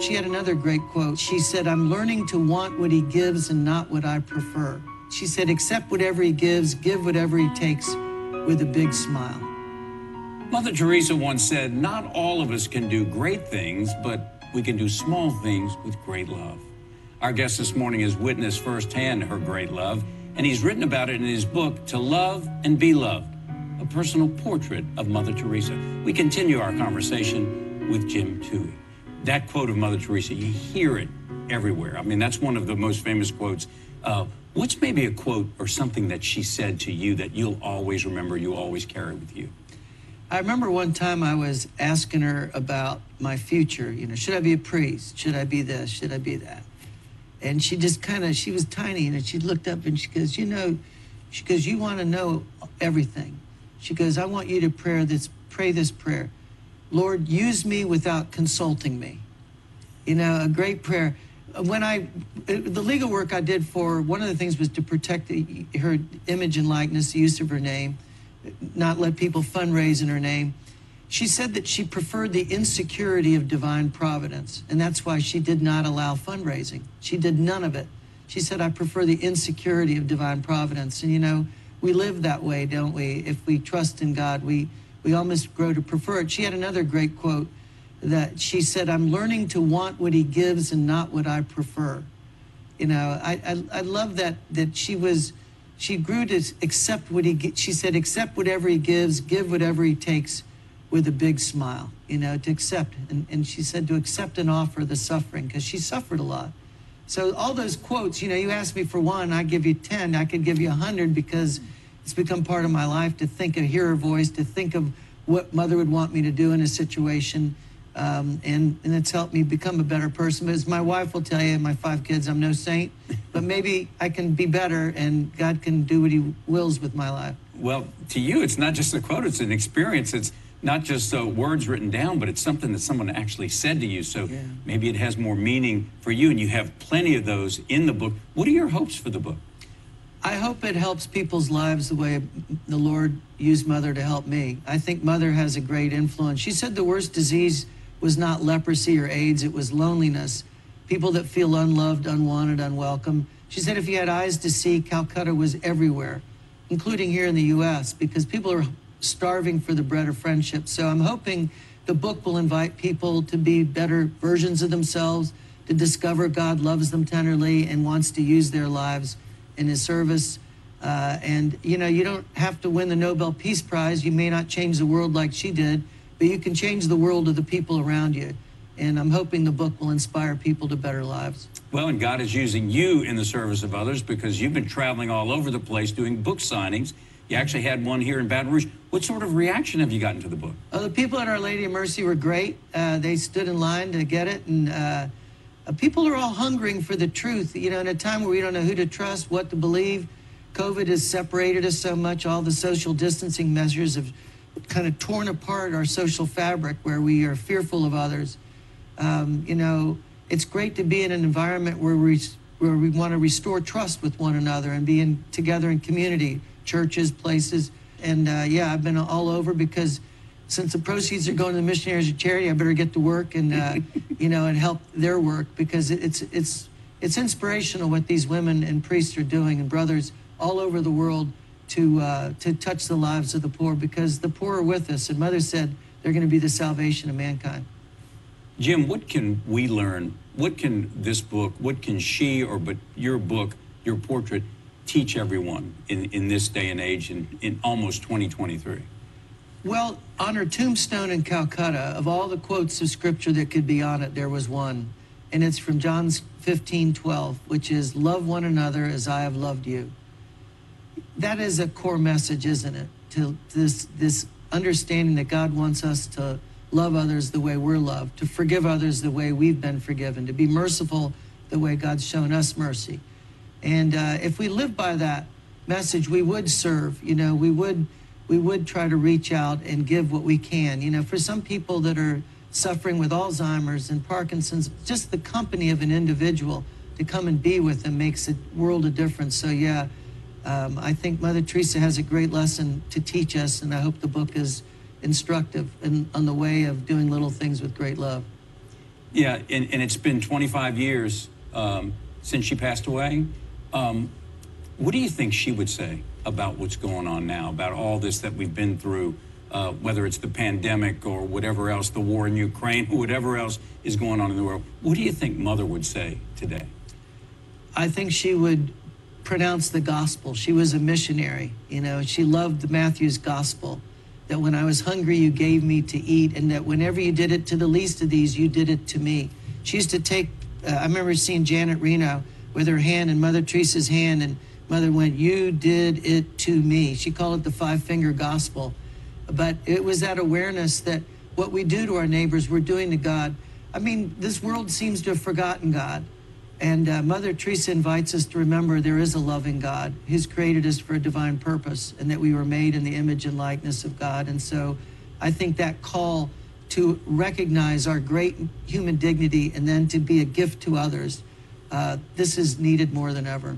She had another great quote. She said, I'm learning to want what he gives and not what I prefer. She said, accept whatever he gives, give whatever he takes with a big smile. Mother Teresa once said, Not all of us can do great things, but we can do small things with great love. Our guest this morning has witnessed firsthand her great love, and he's written about it in his book, To Love and Be Loved, a personal portrait of Mother Teresa. We continue our conversation with Jim Towey. That quote of Mother Teresa, you hear it everywhere. I mean, that's one of the most famous quotes. Uh, what's maybe a quote or something that she said to you that you'll always remember, you'll always carry with you? I remember one time I was asking her about my future. You know, should I be a priest? Should I be this? Should I be that? And she just kind of, she was tiny and she looked up and she goes, you know, she goes, you want to know everything. She goes, I want you to pray this, pray this prayer. Lord, use me without consulting me. You know, a great prayer. When I, uh, the legal work I did for, one of the things was to protect the, her image and likeness, the use of her name not let people fundraise in her name. She said that she preferred the insecurity of divine providence, and that's why she did not allow fundraising. She did none of it. She said, I prefer the insecurity of divine providence. And you know, we live that way, don't we? If we trust in God, we, we almost grow to prefer it. She had another great quote that she said, I'm learning to want what he gives and not what I prefer. You know, I, I, I love that, that she was she grew to accept what he she said accept whatever he gives give whatever he takes with a big smile you know to accept and, and she said to accept and offer the suffering because she suffered a lot so all those quotes you know you asked me for one i give you 10 i could give you 100 because it's become part of my life to think of hear her voice to think of what mother would want me to do in a situation um, and, and it's helped me become a better person. But as my wife will tell you, my five kids, I'm no saint, but maybe I can be better and God can do what He wills with my life. Well, to you, it's not just a quote, it's an experience. It's not just uh, words written down, but it's something that someone actually said to you. So yeah. maybe it has more meaning for you, and you have plenty of those in the book. What are your hopes for the book? I hope it helps people's lives the way the Lord used Mother to help me. I think Mother has a great influence. She said the worst disease was not leprosy or AIDS, it was loneliness. People that feel unloved, unwanted, unwelcome. She said if you had eyes to see, Calcutta was everywhere, including here in the US, because people are starving for the bread of friendship. So I'm hoping the book will invite people to be better versions of themselves, to discover God loves them tenderly and wants to use their lives in his service. Uh, and, you know, you don't have to win the Nobel Peace Prize. You may not change the world like she did but you can change the world of the people around you. And I'm hoping the book will inspire people to better lives. Well, and God is using you in the service of others because you've been traveling all over the place doing book signings. You actually had one here in Baton Rouge. What sort of reaction have you gotten to the book? Uh, the people at Our Lady of Mercy were great. Uh, they stood in line to get it, and uh, people are all hungering for the truth. You know, in a time where we don't know who to trust, what to believe, COVID has separated us so much. All the social distancing measures have kind of torn apart our social fabric where we are fearful of others. Um, you know, it's great to be in an environment where we where we want to restore trust with one another and be in, together in community, churches, places. And uh, yeah, I've been all over because since the proceeds are going to the missionaries of charity, I better get to work and uh, you know and help their work because it's it's it's inspirational what these women and priests are doing and brothers all over the world to, uh, to touch the lives of the poor because the poor are with us. And Mother said they're going to be the salvation of mankind. Jim, what can we learn? What can this book, what can she or but your book, your portrait, teach everyone in, in this day and age in, in almost 2023? Well, on her tombstone in Calcutta, of all the quotes of scripture that could be on it, there was one. And it's from John 15, 12, which is, Love one another as I have loved you that is a core message, isn't it? To this this understanding that God wants us to love others the way we're loved, to forgive others the way we've been forgiven, to be merciful the way God's shown us mercy. And uh, if we live by that message, we would serve. You know, we would we would try to reach out and give what we can. You know, for some people that are suffering with Alzheimer's and Parkinson's, just the company of an individual to come and be with them makes a world of difference. So yeah, um, I think Mother Teresa has a great lesson to teach us, and I hope the book is instructive in, on the way of doing little things with great love. Yeah, and, and it's been 25 years um, since she passed away. Um, what do you think she would say about what's going on now, about all this that we've been through, uh, whether it's the pandemic or whatever else, the war in Ukraine, whatever else is going on in the world? What do you think Mother would say today? I think she would pronounce the gospel. She was a missionary, you know, she loved the Matthew's gospel that when I was hungry, you gave me to eat, and that whenever you did it to the least of these, you did it to me. She used to take, uh, I remember seeing Janet Reno with her hand and Mother Teresa's hand, and Mother went, You did it to me. She called it the five finger gospel. But it was that awareness that what we do to our neighbors, we're doing to God. I mean, this world seems to have forgotten God. And uh, Mother Teresa invites us to remember there is a loving God who's created us for a divine purpose and that we were made in the image and likeness of God. And so I think that call to recognize our great human dignity and then to be a gift to others, uh, this is needed more than ever.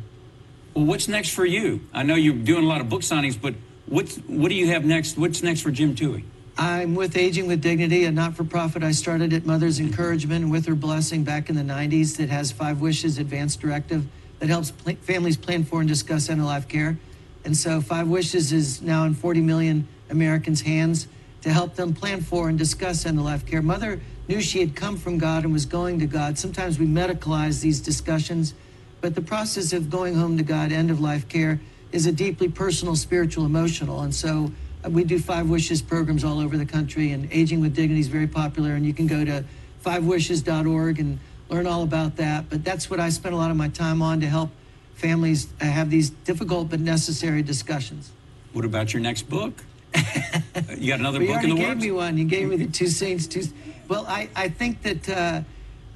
Well, what's next for you? I know you're doing a lot of book signings, but what's, what do you have next? What's next for Jim Towey? I'm with Aging with Dignity, a not for profit I started at Mother's Encouragement with her blessing back in the 90s that has Five Wishes Advanced Directive that helps pl- families plan for and discuss end of life care. And so Five Wishes is now in 40 million Americans' hands to help them plan for and discuss end of life care. Mother knew she had come from God and was going to God. Sometimes we medicalize these discussions, but the process of going home to God, end of life care, is a deeply personal, spiritual, emotional. And so uh, we do Five Wishes programs all over the country, and Aging with Dignity is very popular. And you can go to fivewishes.org and learn all about that. But that's what I spend a lot of my time on to help families uh, have these difficult but necessary discussions. What about your next book? you got another you book in the gave works? me one. You gave me the Two Saints. Two. Well, I, I think that uh,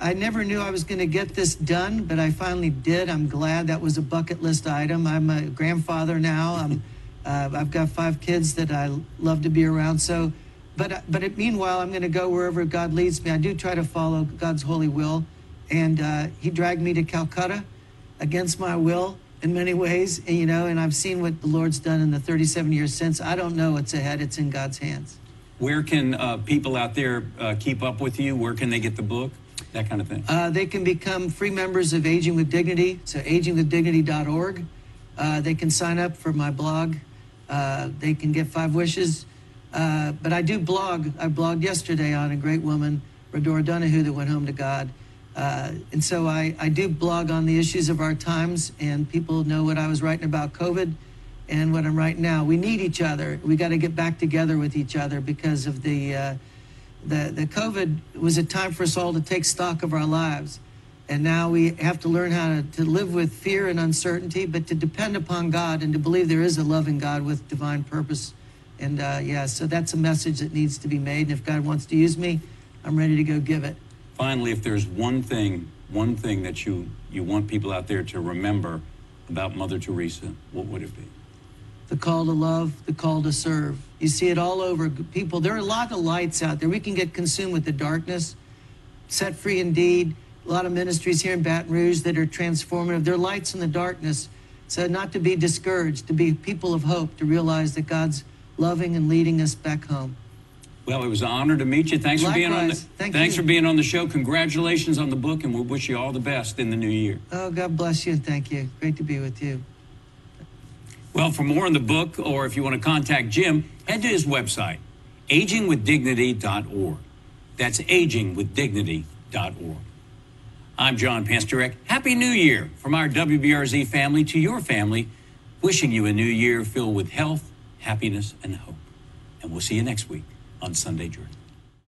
I never knew I was going to get this done, but I finally did. I'm glad that was a bucket list item. I'm a grandfather now. I'm, uh, I've got five kids that I love to be around. So, but but it, meanwhile, I'm going to go wherever God leads me. I do try to follow God's holy will, and uh, He dragged me to Calcutta against my will in many ways, and, you know. And I've seen what the Lord's done in the 37 years since. I don't know what's ahead. It's in God's hands. Where can uh, people out there uh, keep up with you? Where can they get the book? That kind of thing. Uh, they can become free members of Aging with Dignity. So agingwithdignity.org. Uh, they can sign up for my blog. Uh, they can get five wishes. Uh, but I do blog. I blogged yesterday on a great woman, Radora Donahue, that went home to God. Uh, and so I, I do blog on the issues of our times, and people know what I was writing about COVID and what I'm writing now. We need each other. We got to get back together with each other because of the. The, the COVID was a time for us all to take stock of our lives. And now we have to learn how to, to live with fear and uncertainty, but to depend upon God and to believe there is a loving God with divine purpose. And uh, yeah, so that's a message that needs to be made. And if God wants to use me, I'm ready to go give it. Finally, if there's one thing, one thing that you, you want people out there to remember about Mother Teresa, what would it be? The call to love, the call to serve. You see it all over. People, there are a lot of lights out there. We can get consumed with the darkness, set free indeed. A lot of ministries here in Baton Rouge that are transformative. They're lights in the darkness. So, not to be discouraged, to be people of hope, to realize that God's loving and leading us back home. Well, it was an honor to meet you. Thanks for being on the Likewise. Thank thanks you. for being on the show. Congratulations on the book, and we wish you all the best in the new year. Oh, God bless you and thank you. Great to be with you. Well, for more on the book, or if you want to contact Jim, head to his website, agingwithdignity.org. That's agingwithdignity.org. I'm John Pastorek. Happy New Year from our WBRZ family to your family. Wishing you a new year filled with health, happiness, and hope. And we'll see you next week on Sunday Journal.